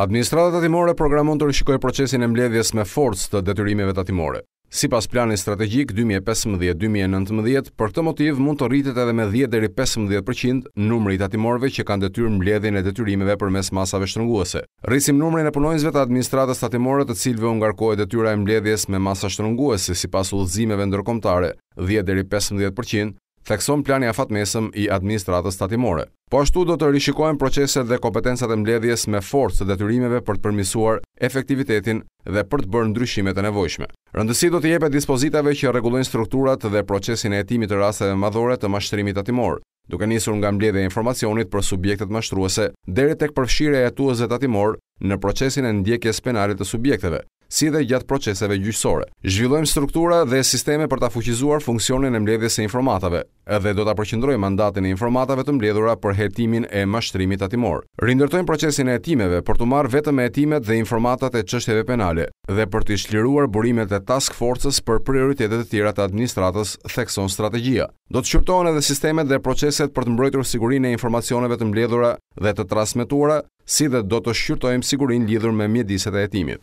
Administrata Tatimore programon të rishikojë procesin e mbledhjes me forcë të detyrimeve tatimore. Sipas Planit Strategjik dy mijë e pesëmbëdhjetë dy mijë e nëntëmbëdhjetë, për këtë motiv mund të rritet edhe me dhjetë deri pesëmbëdhjetë për qind numri i tatimorëve që kanë detyrë mbledhjen e detyrimeve përmes masave shtrënguese. Rrisim numrin e punonjësve të administratës tatimore të cilëve u ngarkohet detyra e mbledhjes me masa shtrënguese sipas udhëzimeve ndërkombëtare, dhjetë deri pesëmbëdhjetë për qind, thekson plani afatmesëm i administratës tatimore. Po ashtu do të rishikohen proceset dhe kompetencat e mbledhjes me forcë të detyrimeve për të përmirësuar efektivitetin dhe për të bërë ndryshimet e nevojshme. Rëndësi do t'i jepet dispozitave që rregullojnë strukturat dhe procesin e hetimit të rasteve madhore të mashtrimit tatimor, duke nisur nga mbledhja e informacionit për subjektet mashtruese deri tek përfshirja e hetuesve tatimorë në procesin e ndjekjes penale të subjekteve, si dhe gjatë proceseve gjyqësore. Zhvillojmë struktura dhe sisteme për ta fuqizuar funksionin e mbledhjes së informatave dhe do ta përqendrojmë mandatin e informatave të mbledhura për hetimin e mashtrimit tatimor. Rindërtojmë procesin e hetimeve për t'u marrë vetëm me hetimet dhe informatat e çështjeve penale dhe për t'i çliruar burimet e Task Forcës për prioritetet e tjera të administratës, thekson strategjia. Do të shqyrtohen edhe sistemet dhe proceset për të mbrojtur sigurinë e informacioneve të mbledhura dhe të transmetuara, si dhe do të shqyrtojmë sigurinë lidhur me mjediset e hetimit.